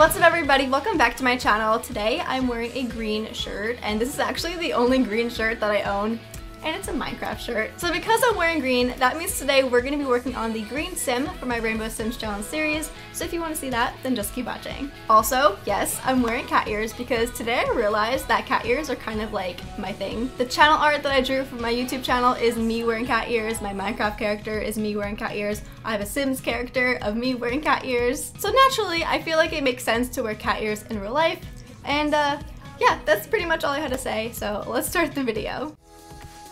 What's up everybody? Welcome back to my channel. Today I'm wearing a green shirt and this is actually the only green shirt that I own and it's a Minecraft shirt. So because I'm wearing green, that means today we're going to be working on the green sim for my Rainbow Sims Challenge series, so if you want to see that, then just keep watching. Also, yes, I'm wearing cat ears because today I realized that cat ears are kind of like my thing. The channel art that I drew for my YouTube channel is me wearing cat ears, my Minecraft character is me wearing cat ears, I have a Sims character of me wearing cat ears. So naturally, I feel like it makes sense to wear cat ears in real life, and uh, yeah, that's pretty much all I had to say, so let's start the video.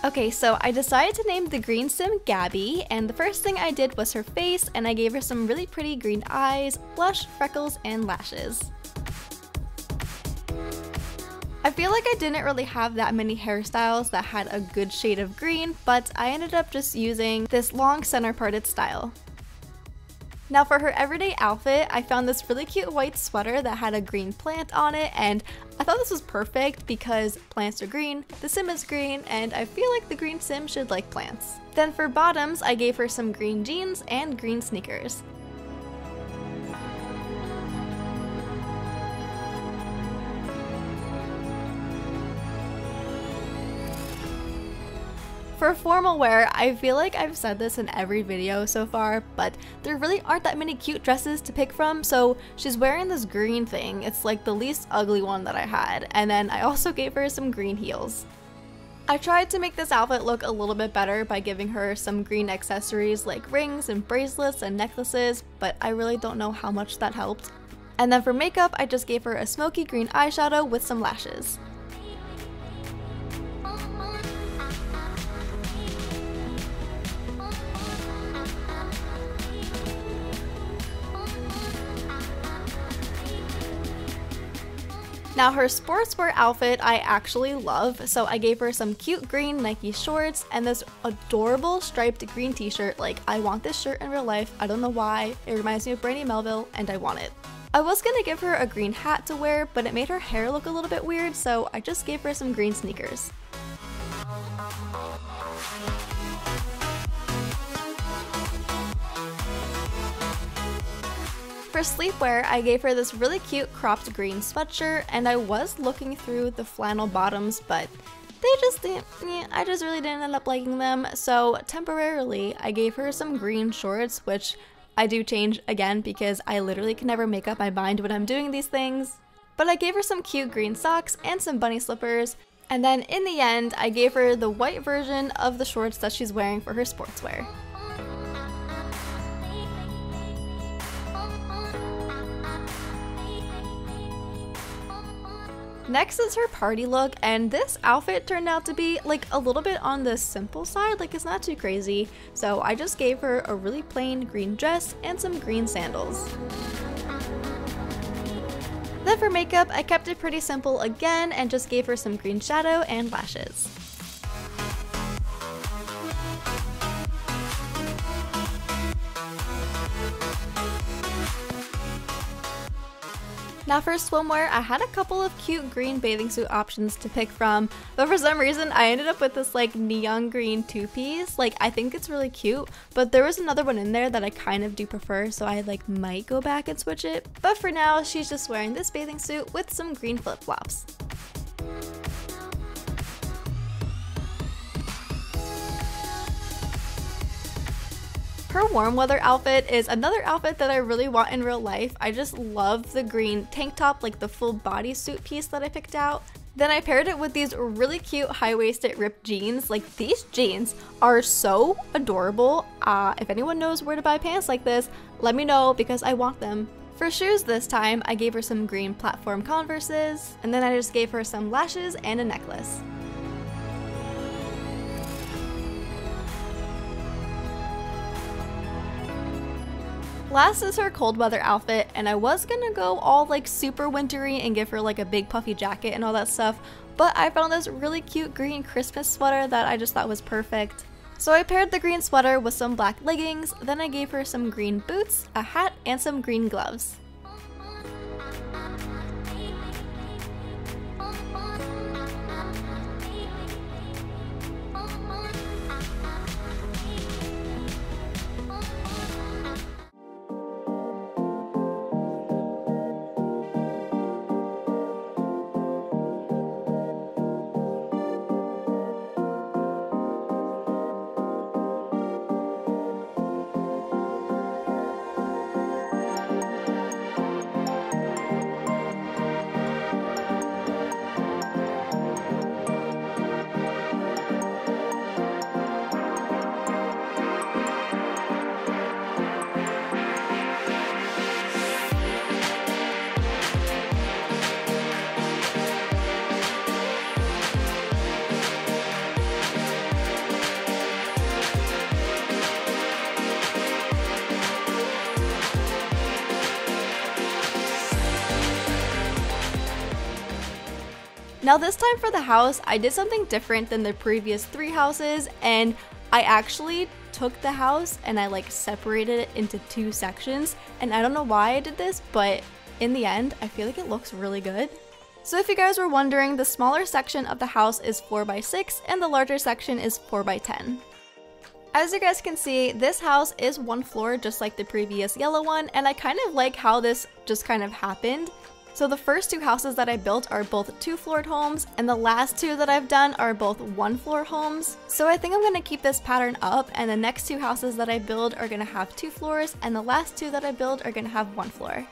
Okay, so I decided to name the green sim Gabby, and the first thing I did was her face, and I gave her some really pretty green eyes, blush, freckles, and lashes. I feel like I didn't really have that many hairstyles that had a good shade of green, but I ended up just using this long center parted style. Now for her everyday outfit, I found this really cute white sweater that had a green plant on it and I thought this was perfect because plants are green, the sim is green, and I feel like the green sim should like plants. Then for bottoms, I gave her some green jeans and green sneakers. For formal wear, I feel like I've said this in every video so far, but there really aren't that many cute dresses to pick from, so she's wearing this green thing. It's like the least ugly one that I had, and then I also gave her some green heels. I tried to make this outfit look a little bit better by giving her some green accessories like rings and bracelets and necklaces, but I really don't know how much that helped. And then for makeup, I just gave her a smoky green eyeshadow with some lashes. Now her sportswear outfit I actually love, so I gave her some cute green Nike shorts and this adorable striped green t-shirt. Like, I want this shirt in real life, I don't know why, it reminds me of Brandy Melville and I want it. I was gonna give her a green hat to wear, but it made her hair look a little bit weird, so I just gave her some green sneakers. For sleepwear, I gave her this really cute cropped green sweatshirt, and I was looking through the flannel bottoms, but they just didn't, I just really didn't end up liking them, so temporarily I gave her some green shorts, which I do change again because I literally can never make up my mind when I'm doing these things. But I gave her some cute green socks and some bunny slippers, and then in the end, I gave her the white version of the shorts that she's wearing for her sportswear. Next is her party look, and this outfit turned out to be like a little bit on the simple side, like it's not too crazy. So I just gave her a really plain green dress and some green sandals. Then for makeup, I kept it pretty simple again and just gave her some green shadow and lashes. Now for swimwear, I had a couple of cute green bathing suit options to pick from, but for some reason I ended up with this like neon green two-piece. Like I think it's really cute, but there was another one in there that I kind of do prefer, so I like might go back and switch it. But for now, she's just wearing this bathing suit with some green flip-flops. Her warm weather outfit is another outfit that I really want in real life. I just love the green tank top, like the full bodysuit piece that I picked out. Then I paired it with these really cute high-waisted ripped jeans. Like these jeans are so adorable. Uh, if anyone knows where to buy pants like this, let me know because I want them. For shoes this time, I gave her some green platform converses, and then I just gave her some lashes and a necklace. Last is her cold weather outfit, and I was gonna go all like super wintry and give her like a big puffy jacket and all that stuff, but I found this really cute green Christmas sweater that I just thought was perfect. So I paired the green sweater with some black leggings, then I gave her some green boots, a hat, and some green gloves. Now this time for the house, I did something different than the previous three houses and I actually took the house and I like separated it into two sections and I don't know why I did this, but in the end, I feel like it looks really good. So if you guys were wondering, the smaller section of the house is 4x6 and the larger section is 4x10. As you guys can see, this house is one floor just like the previous yellow one, and I kind of like how this just kind of happened. So the first two houses that I built are both two-floored homes, and the last two that I've done are both one-floor homes. So I think I'm gonna keep this pattern up, and the next two houses that I build are gonna have two floors, and the last two that I build are gonna have one floor.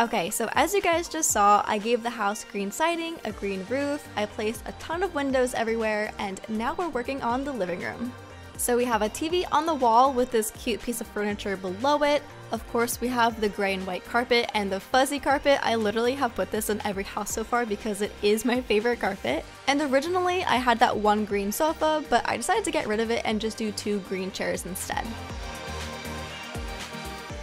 Okay, so as you guys just saw, I gave the house green siding, a green roof, I placed a ton of windows everywhere, and now we're working on the living room. So we have a TV on the wall with this cute piece of furniture below it. Of course, we have the gray and white carpet and the fuzzy carpet. I literally have put this in every house so far because it is my favorite carpet. And originally, I had that one green sofa, but I decided to get rid of it and just do two green chairs instead.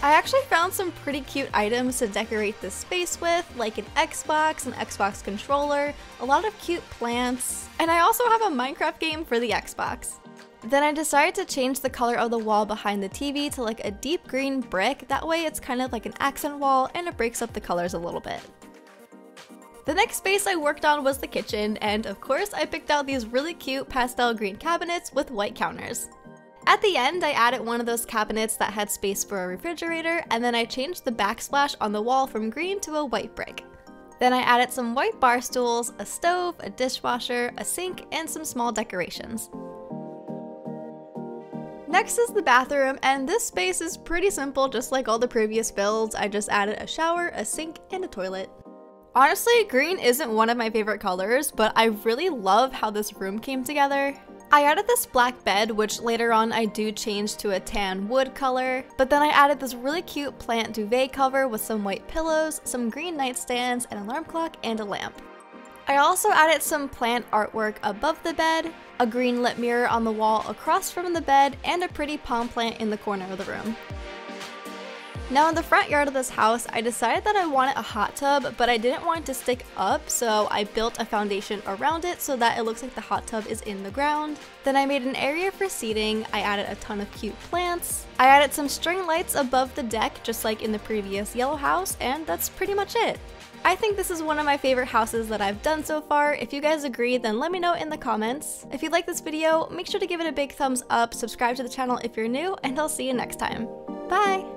I actually found some pretty cute items to decorate this space with, like an Xbox, an Xbox controller, a lot of cute plants, and I also have a Minecraft game for the Xbox. Then I decided to change the color of the wall behind the TV to like a deep green brick, that way it's kind of like an accent wall and it breaks up the colors a little bit. The next space I worked on was the kitchen, and of course I picked out these really cute pastel green cabinets with white counters. At the end, I added one of those cabinets that had space for a refrigerator, and then I changed the backsplash on the wall from green to a white brick. Then I added some white bar stools, a stove, a dishwasher, a sink, and some small decorations. Next is the bathroom, and this space is pretty simple just like all the previous builds. I just added a shower, a sink, and a toilet. Honestly, green isn't one of my favorite colors, but I really love how this room came together. I added this black bed, which later on I do change to a tan wood color, but then I added this really cute plant duvet cover with some white pillows, some green nightstands, an alarm clock, and a lamp. I also added some plant artwork above the bed, a green lit mirror on the wall across from the bed, and a pretty palm plant in the corner of the room. Now in the front yard of this house, I decided that I wanted a hot tub, but I didn't want it to stick up, so I built a foundation around it so that it looks like the hot tub is in the ground. Then I made an area for seating, I added a ton of cute plants, I added some string lights above the deck just like in the previous yellow house, and that's pretty much it. I think this is one of my favorite houses that I've done so far. If you guys agree, then let me know in the comments. If you like this video, make sure to give it a big thumbs up, subscribe to the channel if you're new, and I'll see you next time. Bye!